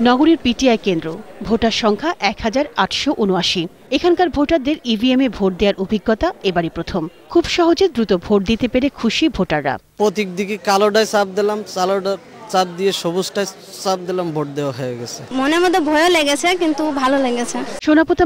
নগরীর পিটিআই কেন্দ্র। ভোটার সংখ্যা এক হাজার আটশো উনআশি। এখানকার ভোটারদের ইভিএমে ভোট দেওয়ার অভিজ্ঞতা এবারই প্রথম। খুব সহজে দ্রুত ভোট দিতে পেরে খুশি ভোটাররা। প্রতীক দিকে কালোটায় চাপ দিলাম কালোটা চাপ দিয়ে সবুজটায় চাপ দিলাম ভোট দেওয়া হয়ে গেছে। মনের মধ্যে ভয়ও লেগেছে কিন্তু ভালো লেগেছে। সোনাপোতা